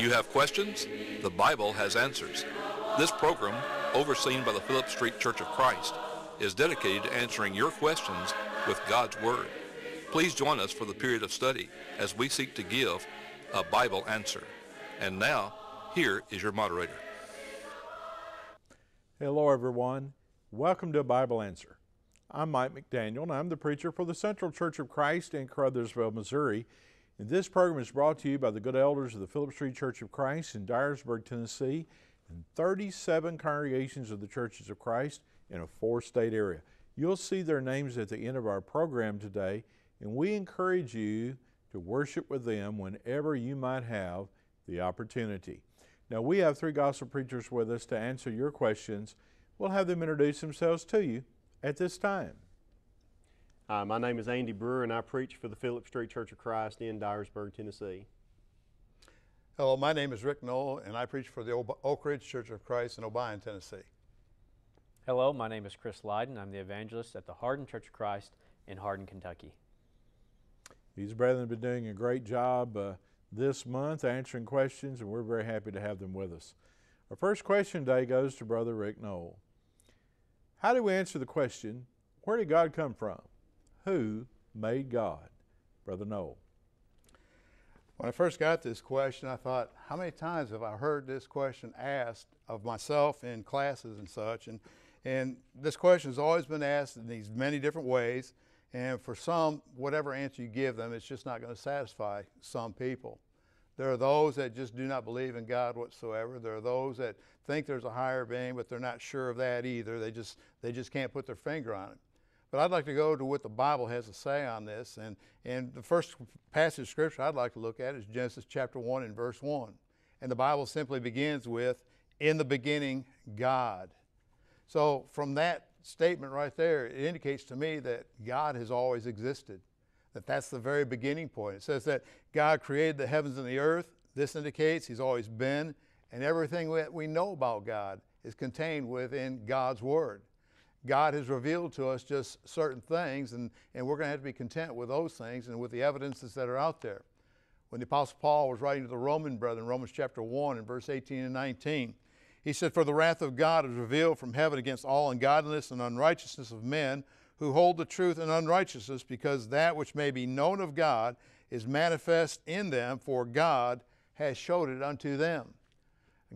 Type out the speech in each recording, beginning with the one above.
You have questions? The Bible has answers. This program, overseen by the Phillips Street Church of Christ, is dedicated to answering your questions with God's Word. Please join us for the period of study as we seek to give a Bible answer. And now, here is your moderator. Hello, everyone. Welcome to a Bible Answer. I'm Mike McDaniel, and I'm the preacher for the Central Church of Christ in Caruthersville, Missouri. And this program is brought to you by the good elders of the Phillips Street Church of Christ in Dyersburg, Tennessee, and 37 congregations of the Churches of Christ in a four state area. You'll see their names at the end of our program today, and we encourage you to worship with them whenever you might have the opportunity. Now, we have three gospel preachers with us to answer your questions. We'll have them introduce themselves to you at this time. Hi, my name is Andy Brewer, and I preach for the Phillips Street Church of Christ in Dyersburg, Tennessee. Hello, my name is Rick Knoll, and I preach for the Oak Ridge Church of Christ in Obion, Tennessee. Hello, my name is Chris Lyden. I'm the evangelist at the Hardin Church of Christ in Hardin, Kentucky. These brethren have been doing a great job uh, this month answering questions, and we're very happy to have them with us. Our first question today goes to Brother Rick Knoll. How do we answer the question, where did God come from? Who made God? Brother Knoll. When I first got this question, I thought, how many times have I heard this question asked of myself in classes and such? And, and this question has always been asked in these many different ways. And for some, whatever answer you give them, it's just not going to satisfy some people. There are those that just do not believe in God whatsoever. There are those that think there's a higher being, but they're not sure of that either. They just, they just can't put their finger on it. But I'd like to go to what the Bible has to say on this. And, and the first passage of Scripture I'd like to look at is Genesis chapter 1 and verse 1. And the Bible simply begins with, In the beginning, God. So from that statement right there, it indicates to me that God has always existed that that's the very beginning point. It says that God created the heavens and the earth. This indicates He's always been, and everything that we know about God is contained within God's Word. God has revealed to us just certain things, and, and we're going to have to be content with those things and with the evidences that are out there. When the Apostle Paul was writing to the Roman brethren, Romans chapter 1 and verse 18 and 19, he said, For the wrath of God is revealed from heaven against all ungodliness and unrighteousness of men who hold the truth in unrighteousness, because that which may be known of God is manifest in them, for God has showed it unto them.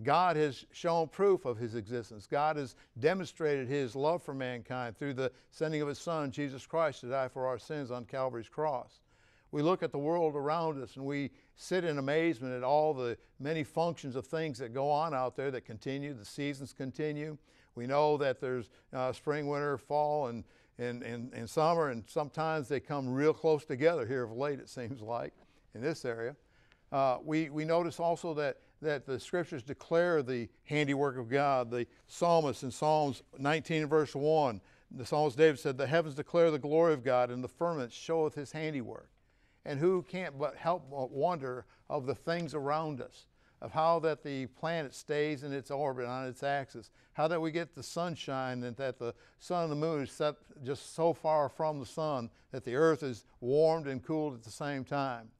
God has shown proof of his existence. God has demonstrated his love for mankind through the sending of his Son, Jesus Christ, to die for our sins on Calvary's cross. We look at the world around us and we sit in amazement at all the many functions of things that go on out there that continue. The seasons continue. We know that there's uh, spring, winter, fall, and in, in, in summer, and sometimes they come real close together here of late, it seems like, in this area. Uh, we, we notice also that, that the scriptures declare the handiwork of God. The psalmist in Psalms 19 verse 1, the psalmist David said, The heavens declare the glory of God, and the firmament showeth his handiwork. And who can't but help but wonder of the things around us? of how that the planet stays in its orbit on its axis, how that we get the sunshine and that the sun and the moon is set just so far from the sun that the earth is warmed and cooled at the same time.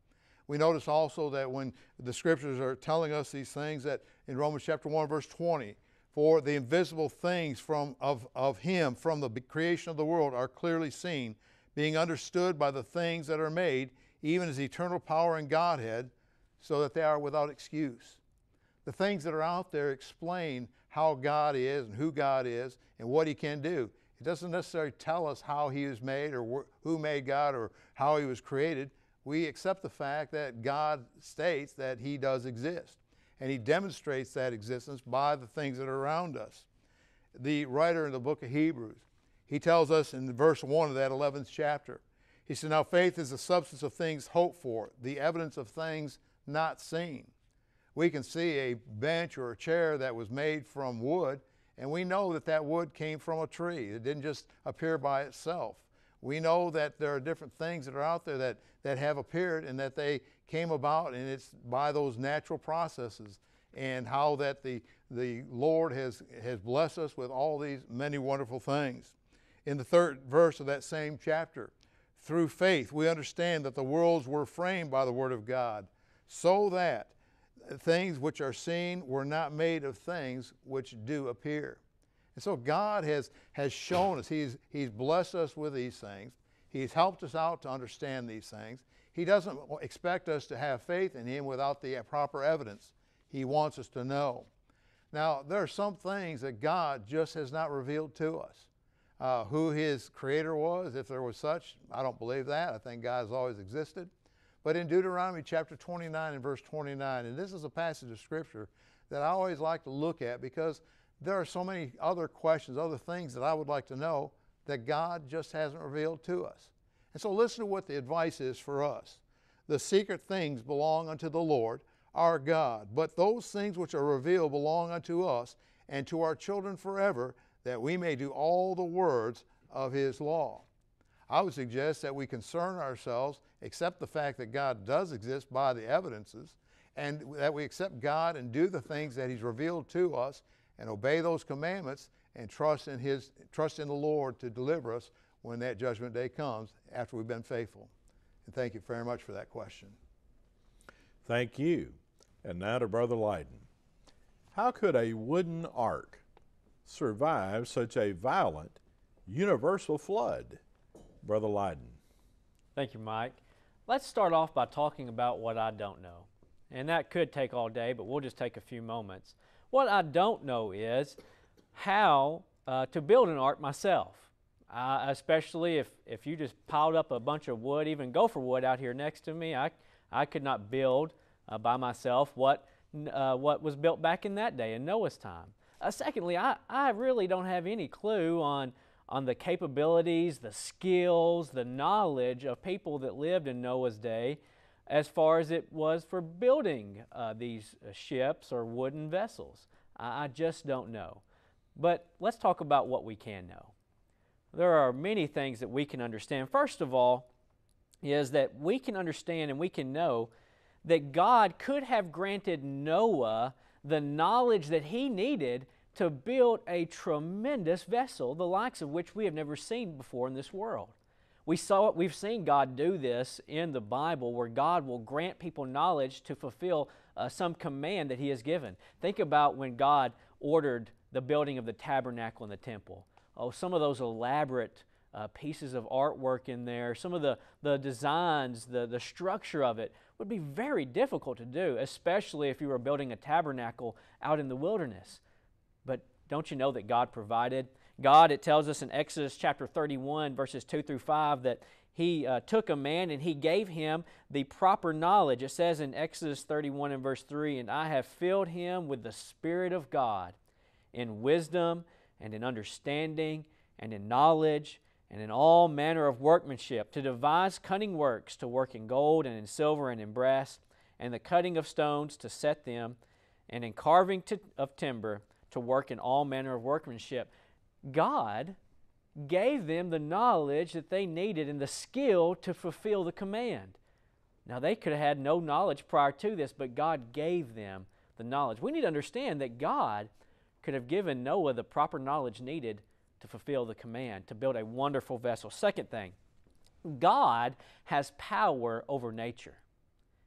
We notice also that when the scriptures are telling us these things that in Romans chapter 1 verse 20, for the invisible things from of, of him from the creation of the world are clearly seen, being understood by the things that are made, even as eternal power and Godhead, so that they are without excuse. The things that are out there explain how God is and who God is and what He can do. It doesn't necessarily tell us how He was made or who made God or how He was created. We accept the fact that God states that He does exist. And He demonstrates that existence by the things that are around us. The writer in the book of Hebrews, he tells us in verse 1 of that 11th chapter, he said, Now faith is the substance of things hoped for, the evidence of things not seen. We can see a bench or a chair that was made from wood, and we know that that wood came from a tree. It didn't just appear by itself. We know that there are different things that are out there that, that have appeared and that they came about, and it's by those natural processes and how that the, the Lord has, has blessed us with all these many wonderful things. In the third verse of that same chapter, through faith, we understand that the worlds were framed by the Word of God so that things which are seen were not made of things which do appear. And so God has, has shown us, he's, he's blessed us with these things. He's helped us out to understand these things. He doesn't expect us to have faith in Him without the proper evidence. He wants us to know. Now, there are some things that God just has not revealed to us. Uh, who His Creator was, if there was such, I don't believe that. I think God has always existed. But in Deuteronomy chapter 29 and verse 29, and this is a passage of Scripture that I always like to look at because there are so many other questions, other things that I would like to know that God just hasn't revealed to us. And so listen to what the advice is for us. The secret things belong unto the Lord our God, but those things which are revealed belong unto us and to our children forever, that we may do all the words of his law. I would suggest that we concern ourselves, accept the fact that God does exist by the evidences, and that we accept God and do the things that he's revealed to us and obey those commandments and trust in his trust in the Lord to deliver us when that judgment day comes after we've been faithful. And thank you very much for that question. Thank you. And now to Brother Lyden. How could a wooden ark survive such a violent universal flood? Brother Lyden. Thank you, Mike. Let's start off by talking about what I don't know. And that could take all day, but we'll just take a few moments. What I don't know is how uh, to build an ark myself. Especially if, if you just piled up a bunch of wood, even gopher wood out here next to me, I, I could not build uh, by myself what, uh, what was built back in that day in Noah's time. Uh, secondly, I, I really don't have any clue on, on the capabilities, the skills, the knowledge of people that lived in Noah's day as far as it was for building uh, these uh, ships or wooden vessels. I, I just don't know. But let's talk about what we can know. There are many things that we can understand. First of all, is that we can understand and we can know that God could have granted Noah the knowledge that he needed to build a tremendous vessel, the likes of which we have never seen before in this world. We saw we've seen God do this in the Bible where God will grant people knowledge to fulfill uh, some command that he has given. Think about when God ordered the building of the tabernacle and the temple. Oh, some of those elaborate uh, pieces of artwork in there, some of the, the designs, the, the structure of it would be very difficult to do, especially if you were building a tabernacle out in the wilderness. But don't you know that God provided? God, it tells us in Exodus chapter 31, verses 2 through 5, that He uh, took a man and He gave him the proper knowledge. It says in Exodus 31 and verse 3, And I have filled him with the Spirit of God in wisdom and in understanding and in knowledge and in all manner of workmanship, to devise cunning works, to work in gold and in silver and in brass, and the cutting of stones to set them, and in carving to, of timber, to work in all manner of workmanship. God gave them the knowledge that they needed and the skill to fulfill the command. Now, they could have had no knowledge prior to this, but God gave them the knowledge. We need to understand that God could have given Noah the proper knowledge needed to fulfill the command, to build a wonderful vessel. Second thing, God has power over nature.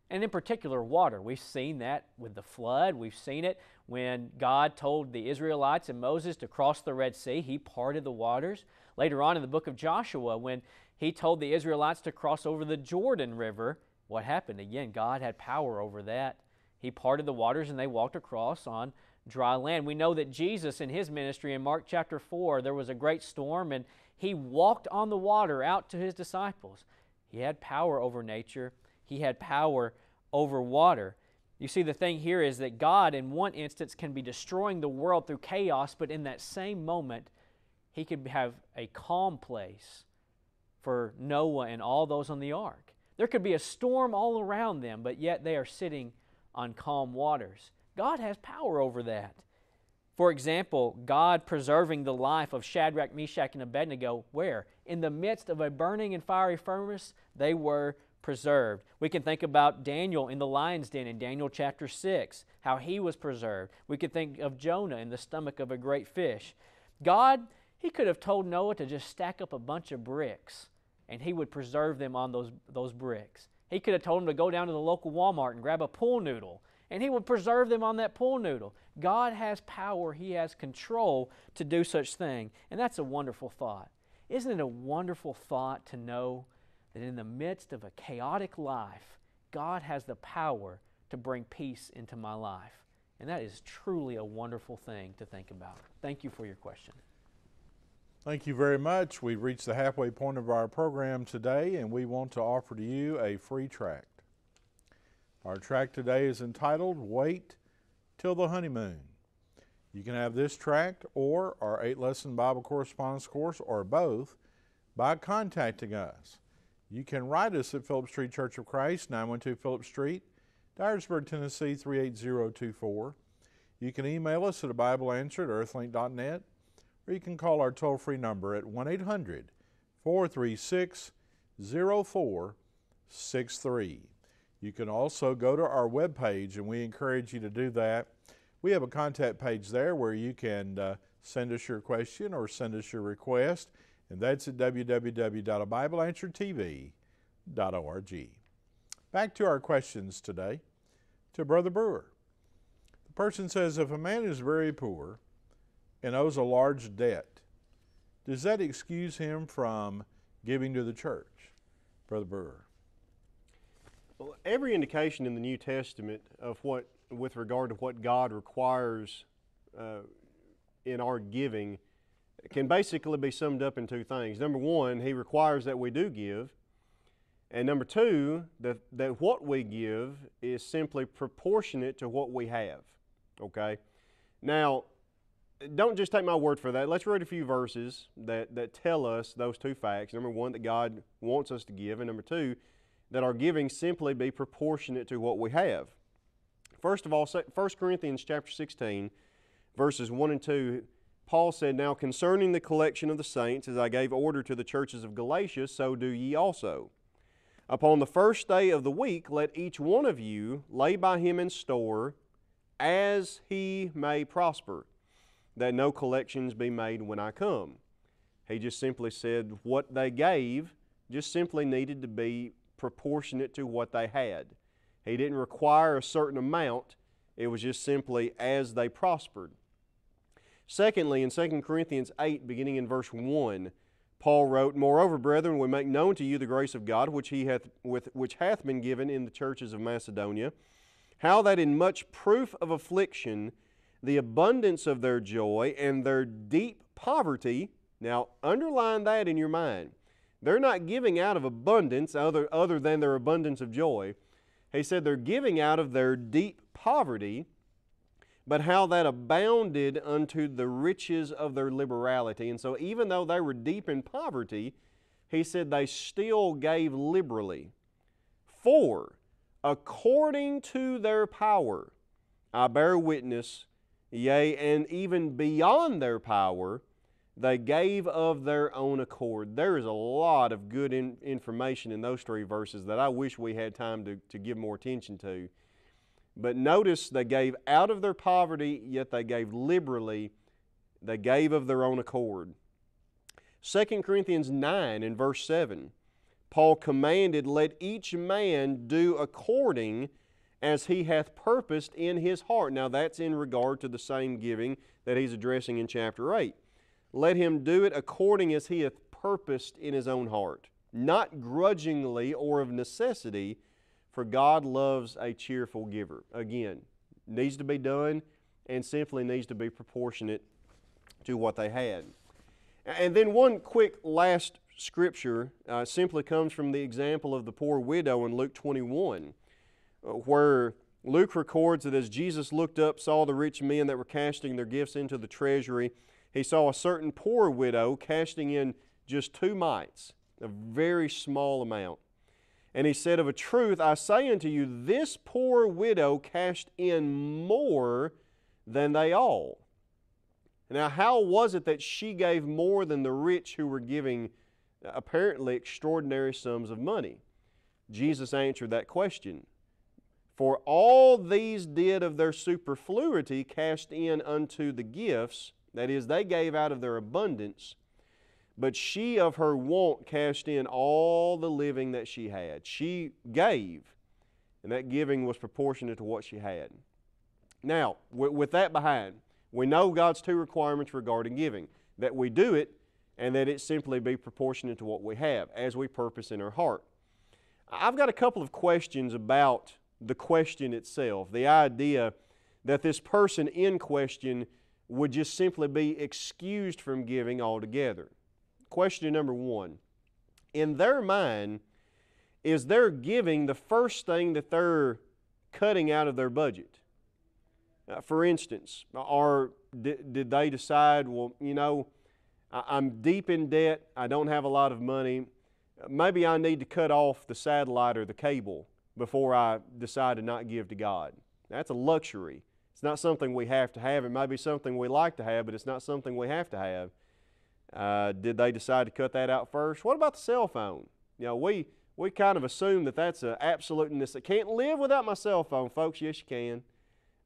And in particular, water. We've seen that with the flood. We've seen it when God told the Israelites and Moses to cross the Red Sea. He parted the waters. Later on in the book of Joshua, when he told the Israelites to cross over the Jordan River, what happened? Again, God had power over that. He parted the waters and they walked across on dry land. We know that Jesus in his ministry in Mark chapter 4, there was a great storm and he walked on the water out to his disciples. He had power over nature, he had power over water. You see, the thing here is that God, in one instance, can be destroying the world through chaos, but in that same moment, he could have a calm place for Noah and all those on the ark. There could be a storm all around them, but yet they are sitting on calm waters. God has power over that. For example, God preserving the life of Shadrach, Meshach, and Abednego, where? In the midst of a burning and fiery furnace, they were preserved. We can think about Daniel in the lion's den in Daniel chapter 6, how he was preserved. We could think of Jonah in the stomach of a great fish. God, he could have told Noah to just stack up a bunch of bricks, and he would preserve them on those, those bricks. He could have told him to go down to the local Walmart and grab a pool noodle and He would preserve them on that pool noodle. God has power, He has control to do such thing. And that's a wonderful thought. Isn't it a wonderful thought to know that in the midst of a chaotic life, God has the power to bring peace into my life? And that is truly a wonderful thing to think about. Thank you for your question. Thank you very much. We've reached the halfway point of our program today, and we want to offer to you a free tract. Our tract today is entitled Wait Till the Honeymoon. You can have this tract or our eight lesson Bible correspondence course or both by contacting us. You can write us at Phillips Street Church of Christ, 912 Phillips Street, Dyersburg, Tennessee 38024. You can email us at a Bible answer at earthlink.net or you can call our toll free number at 1 800 436 0463. You can also go to our webpage, and we encourage you to do that. We have a contact page there where you can uh, send us your question or send us your request, and that's at www.bibleanswertv.org. Back to our questions today to Brother Brewer. The person says if a man is very poor and owes a large debt, does that excuse him from giving to the church? Brother Brewer. Well, every indication in the New Testament of what, with regard to what God requires uh, in our giving, can basically be summed up in two things. Number one, He requires that we do give. And number two, that, that what we give is simply proportionate to what we have. Okay? Now, don't just take my word for that. Let's read a few verses that, that tell us those two facts. Number one, that God wants us to give, and number two, that our giving simply be proportionate to what we have. First of all, 1 Corinthians chapter 16, verses 1 and 2, Paul said, Now concerning the collection of the saints, as I gave order to the churches of Galatia, so do ye also. Upon the first day of the week, let each one of you lay by him in store as he may prosper, that no collections be made when I come. He just simply said what they gave just simply needed to be proportionate to what they had. He didn't require a certain amount, it was just simply as they prospered. Secondly, in 2 Corinthians 8, beginning in verse 1, Paul wrote, Moreover, brethren, we make known to you the grace of God which, he hath, with, which hath been given in the churches of Macedonia, how that in much proof of affliction, the abundance of their joy and their deep poverty, now underline that in your mind, they're not giving out of abundance other, other than their abundance of joy. He said they're giving out of their deep poverty, but how that abounded unto the riches of their liberality. And so, even though they were deep in poverty, he said they still gave liberally. For, according to their power, I bear witness, yea, and even beyond their power, they gave of their own accord. There is a lot of good in, information in those three verses that I wish we had time to, to give more attention to. But notice they gave out of their poverty, yet they gave liberally. They gave of their own accord. 2 Corinthians 9 in verse 7, Paul commanded, Let each man do according as he hath purposed in his heart. Now that's in regard to the same giving that he's addressing in chapter 8 let him do it according as he hath purposed in his own heart, not grudgingly or of necessity, for God loves a cheerful giver. Again, needs to be done and simply needs to be proportionate to what they had. And then one quick last scripture uh, simply comes from the example of the poor widow in Luke 21, uh, where Luke records that as Jesus looked up, saw the rich men that were casting their gifts into the treasury, he saw a certain poor widow casting in just two mites, a very small amount. And he said, Of a truth, I say unto you, this poor widow cast in more than they all. Now, how was it that she gave more than the rich who were giving uh, apparently extraordinary sums of money? Jesus answered that question. For all these did of their superfluity cast in unto the gifts, that is, they gave out of their abundance, but she of her want cast in all the living that she had. She gave, and that giving was proportionate to what she had. Now, with that behind, we know God's two requirements regarding giving that we do it and that it simply be proportionate to what we have as we purpose in our heart. I've got a couple of questions about the question itself, the idea that this person in question would just simply be excused from giving altogether. Question number one In their mind, is they're giving the first thing that they're cutting out of their budget? Uh, for instance, or did, did they decide, well, you know, I'm deep in debt, I don't have a lot of money, maybe I need to cut off the satellite or the cable before I decide to not give to God. That's a luxury. It's not something we have to have. It may be something we like to have, but it's not something we have to have. Uh, did they decide to cut that out first? What about the cell phone? You know, we, we kind of assume that that's an absolute necessity. Can't live without my cell phone, folks. Yes, you can.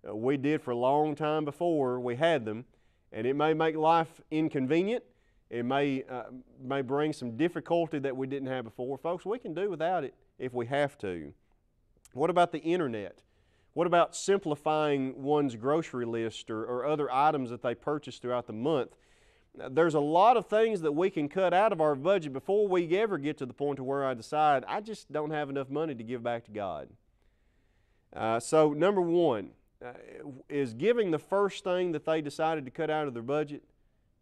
Uh, we did for a long time before we had them, and it may make life inconvenient. It may, uh, may bring some difficulty that we didn't have before. Folks, we can do without it if we have to. What about the internet? What about simplifying one's grocery list or, or other items that they purchase throughout the month? There's a lot of things that we can cut out of our budget before we ever get to the point to where I decide I just don't have enough money to give back to God. Uh, so, number one, uh, is giving the first thing that they decided to cut out of their budget?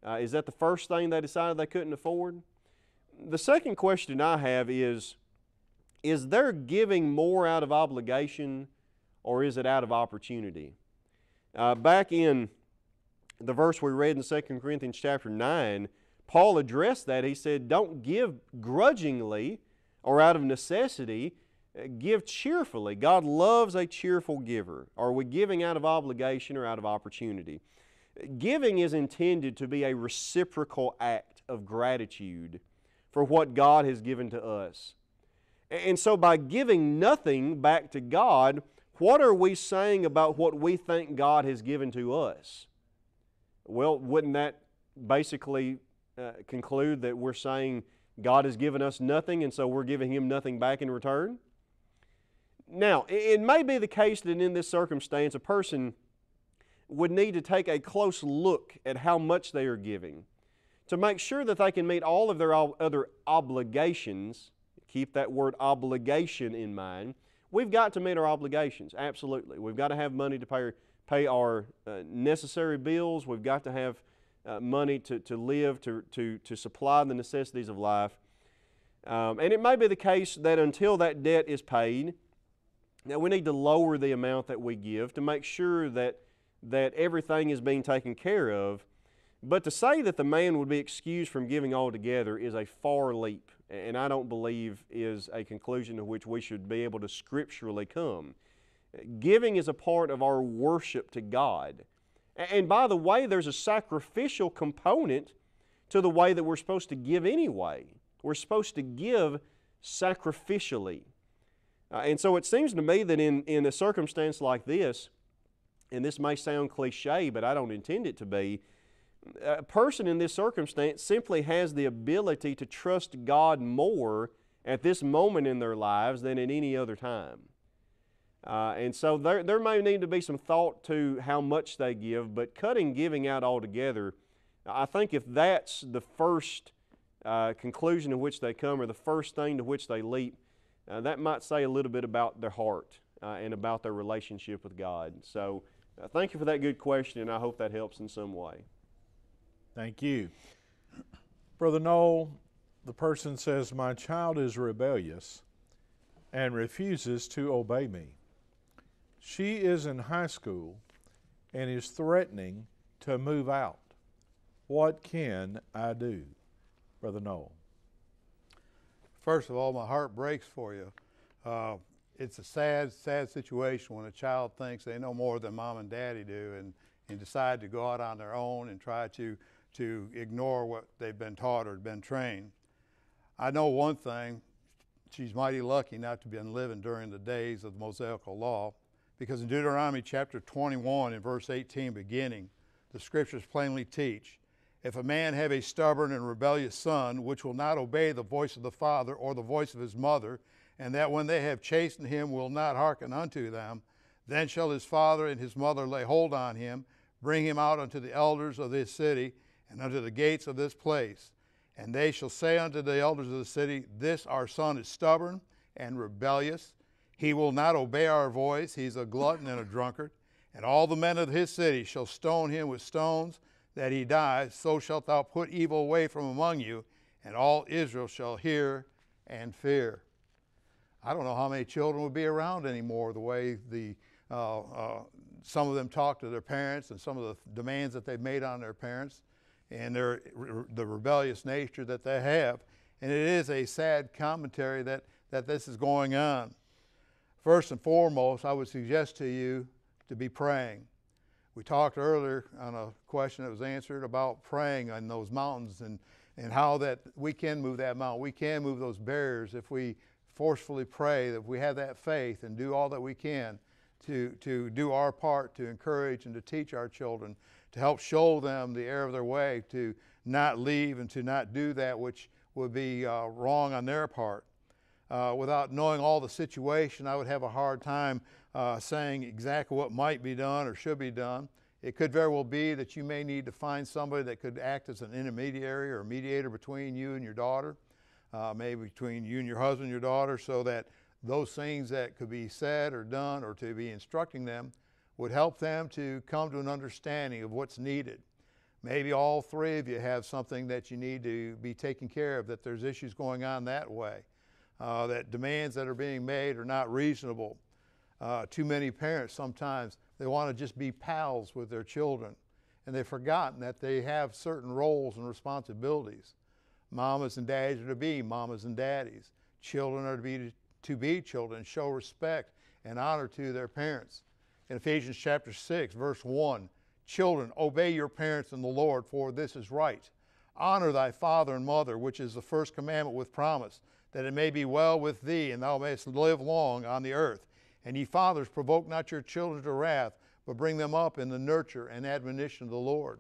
Uh, is that the first thing they decided they couldn't afford? The second question I have is Is their giving more out of obligation or is it out of opportunity? Uh, back in the verse we read in 2 Corinthians chapter 9, Paul addressed that. He said, Don't give grudgingly or out of necessity, uh, give cheerfully. God loves a cheerful giver. Are we giving out of obligation or out of opportunity? Giving is intended to be a reciprocal act of gratitude for what God has given to us. And so, by giving nothing back to God, what are we saying about what we think God has given to us? Well, wouldn't that basically uh, conclude that we're saying God has given us nothing and so we're giving Him nothing back in return? Now, it may be the case that in this circumstance, a person would need to take a close look at how much they are giving to make sure that they can meet all of their other obligations. Keep that word obligation in mind. We've got to meet our obligations, absolutely. We've got to have money to pay, pay our uh, necessary bills. We've got to have uh, money to, to live, to, to, to supply the necessities of life. Um, and it may be the case that until that debt is paid, now we need to lower the amount that we give to make sure that that everything is being taken care of. But to say that the man would be excused from giving altogether is a far leap, and I don't believe is a conclusion to which we should be able to scripturally come. Giving is a part of our worship to God. And by the way, there's a sacrificial component to the way that we're supposed to give anyway. We're supposed to give sacrificially. Uh, and so it seems to me that in, in a circumstance like this, and this may sound cliche, but I don't intend it to be, a person in this circumstance simply has the ability to trust God more at this moment in their lives than at any other time. Uh, and so there, there may need to be some thought to how much they give, but cutting giving out altogether, I think if that's the first uh, conclusion to which they come or the first thing to which they leap, uh, that might say a little bit about their heart uh, and about their relationship with God. So uh, thank you for that good question, and I hope that helps in some way. Thank you. Brother Knoll, the person says, My child is rebellious and refuses to obey me. She is in high school and is threatening to move out. What can I do? Brother Knoll. First of all, my heart breaks for you. Uh, it's a sad, sad situation when a child thinks they know more than mom and daddy do and, and decide to go out on their own and try to, to ignore what they've been taught or been trained. I know one thing, she's mighty lucky not to have been living during the days of the Mosaical law because in Deuteronomy chapter 21 and verse 18 beginning, the scriptures plainly teach, If a man have a stubborn and rebellious son, which will not obey the voice of the father or the voice of his mother, and that when they have chastened him will not hearken unto them, then shall his father and his mother lay hold on him, bring him out unto the elders of this city, and unto the gates of this place. And they shall say unto the elders of the city, This our son is stubborn and rebellious. He will not obey our voice. He's a glutton and a drunkard. And all the men of his city shall stone him with stones, that he die. So shalt thou put evil away from among you, and all Israel shall hear and fear. I don't know how many children would be around anymore the way the uh, uh, some of them talk to their parents and some of the demands that they've made on their parents and their, the rebellious nature that they have. And it is a sad commentary that, that this is going on. First and foremost, I would suggest to you to be praying. We talked earlier on a question that was answered about praying on those mountains and, and how that we can move that mountain. We can move those barriers if we forcefully pray, that we have that faith and do all that we can to, to do our part to encourage and to teach our children, to help show them the error of their way, to not leave and to not do that which would be uh, wrong on their part. Uh, without knowing all the situation, I would have a hard time uh, saying exactly what might be done or should be done. It could very well be that you may need to find somebody that could act as an intermediary or mediator between you and your daughter, uh, maybe between you and your husband and your daughter, so that those things that could be said or done or to be instructing them would help them to come to an understanding of what's needed. Maybe all three of you have something that you need to be taken care of, that there's issues going on that way, uh, that demands that are being made are not reasonable. Uh, too many parents sometimes, they want to just be pals with their children, and they've forgotten that they have certain roles and responsibilities. Mamas and daddies are to be mamas and daddies. Children are to be to be children, show respect and honor to their parents. In Ephesians chapter 6, verse 1, children, obey your parents in the Lord, for this is right. Honor thy father and mother, which is the first commandment with promise, that it may be well with thee, and thou mayest live long on the earth. And ye fathers, provoke not your children to wrath, but bring them up in the nurture and admonition of the Lord.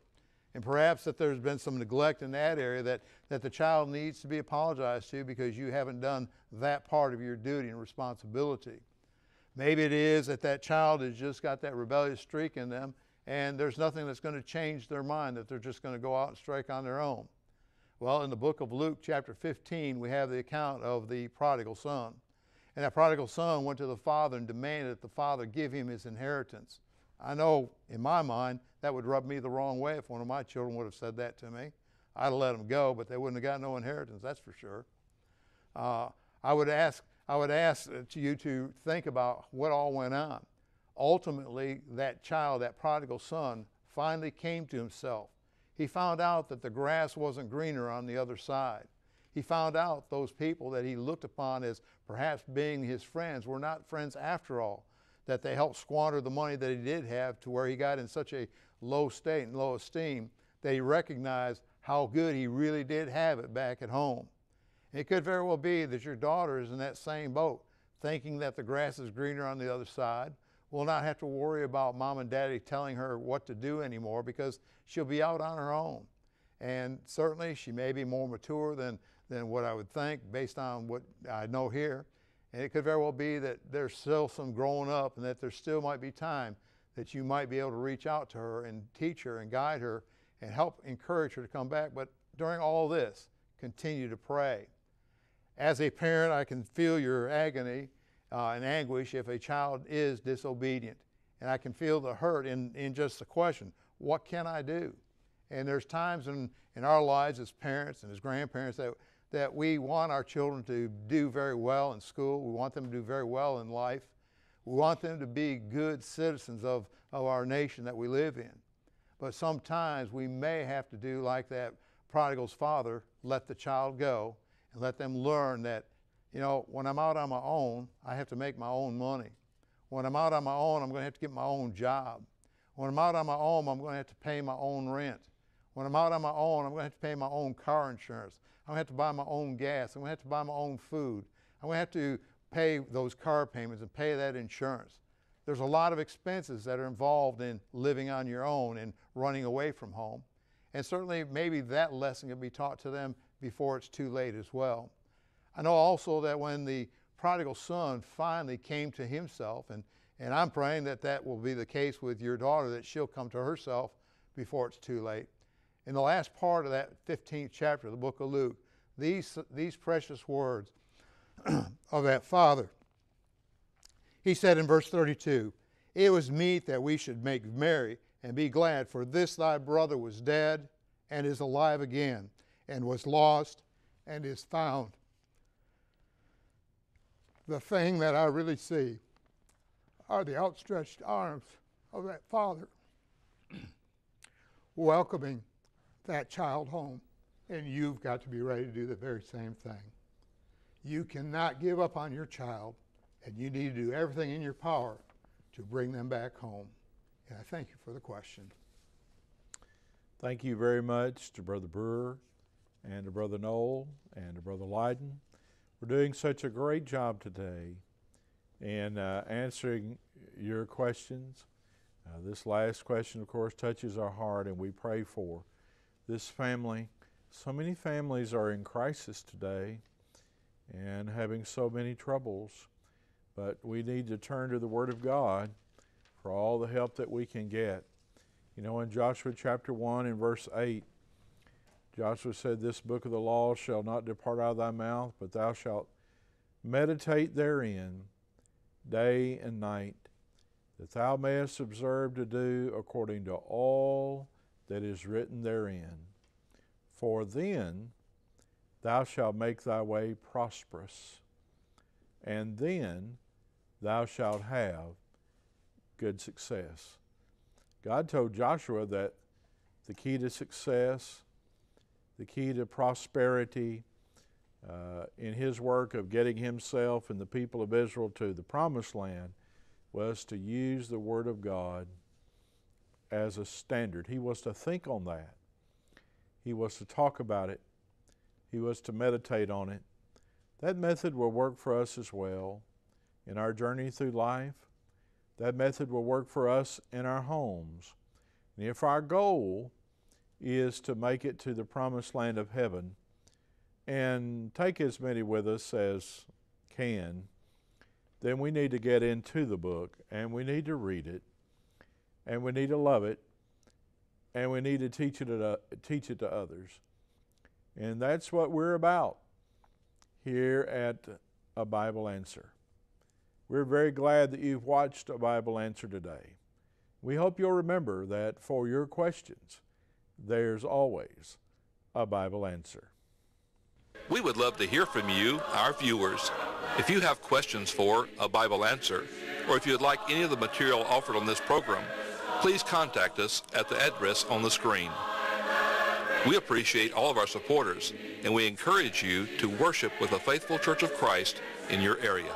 And perhaps that there's been some neglect in that area that, that the child needs to be apologized to because you haven't done that part of your duty and responsibility. Maybe it is that that child has just got that rebellious streak in them and there's nothing that's going to change their mind, that they're just going to go out and strike on their own. Well, in the book of Luke, chapter 15, we have the account of the prodigal son. And that prodigal son went to the father and demanded that the father give him his inheritance. I know in my mind that would rub me the wrong way if one of my children would have said that to me. I'd have let them go, but they wouldn't have got no inheritance, that's for sure. Uh, I would ask, I would ask you to think about what all went on. Ultimately, that child, that prodigal son, finally came to himself. He found out that the grass wasn't greener on the other side. He found out those people that he looked upon as perhaps being his friends were not friends after all that they helped squander the money that he did have to where he got in such a low state and low esteem that he recognized how good he really did have it back at home. it could very well be that your daughter is in that same boat, thinking that the grass is greener on the other side, will not have to worry about mom and daddy telling her what to do anymore because she'll be out on her own. And certainly she may be more mature than, than what I would think based on what I know here. And it could very well be that there's still some growing up and that there still might be time that you might be able to reach out to her and teach her and guide her and help encourage her to come back. But during all this, continue to pray. As a parent, I can feel your agony uh, and anguish if a child is disobedient. And I can feel the hurt in, in just the question what can I do? And there's times in, in our lives as parents and as grandparents that that we want our children to do very well in school. We want them to do very well in life. We want them to be good citizens of, of our nation that we live in. But sometimes we may have to do like that prodigal's father, let the child go and let them learn that, you know, when I'm out on my own, I have to make my own money. When I'm out on my own, I'm going to have to get my own job. When I'm out on my own, I'm going to have to pay my own rent. When I'm out on my own, I'm going to have to pay my own car insurance. I'm going to have to buy my own gas. I'm going to have to buy my own food. I'm going to have to pay those car payments and pay that insurance. There's a lot of expenses that are involved in living on your own and running away from home. And certainly, maybe that lesson can be taught to them before it's too late as well. I know also that when the prodigal son finally came to himself, and, and I'm praying that that will be the case with your daughter, that she'll come to herself before it's too late. In the last part of that 15th chapter of the book of Luke, these, these precious words of that father. He said in verse 32 It was meet that we should make merry and be glad, for this thy brother was dead and is alive again, and was lost and is found. The thing that I really see are the outstretched arms of that father welcoming that child home. And you've got to be ready to do the very same thing. You cannot give up on your child, and you need to do everything in your power to bring them back home. And I thank you for the question. Thank you very much to Brother Brewer and to Brother Knoll and to Brother Lyden. We're doing such a great job today in uh, answering your questions. Uh, this last question, of course, touches our heart, and we pray for this family. So many families are in crisis today and having so many troubles, but we need to turn to the Word of God for all the help that we can get. You know, in Joshua chapter 1 and verse 8, Joshua said, This book of the law shall not depart out of thy mouth, but thou shalt meditate therein day and night, that thou mayest observe to do according to all that is written therein. For then thou shalt make thy way prosperous, and then thou shalt have good success. God told Joshua that the key to success, the key to prosperity uh, in his work of getting himself and the people of Israel to the promised land was to use the Word of God as a standard. He was to think on that, he was to talk about it, he was to meditate on it. That method will work for us as well in our journey through life. That method will work for us in our homes. And if our goal is to make it to the promised land of heaven and take as many with us as can, then we need to get into the book and we need to read it and we need to love it and we need to teach it to, teach it to others. And that's what we're about here at A Bible Answer. We're very glad that you've watched A Bible Answer today. We hope you'll remember that for your questions, there's always a Bible answer. We would love to hear from you, our viewers. If you have questions for A Bible Answer, or if you'd like any of the material offered on this program, please contact us at the address on the screen. We appreciate all of our supporters, and we encourage you to worship with a faithful Church of Christ in your area.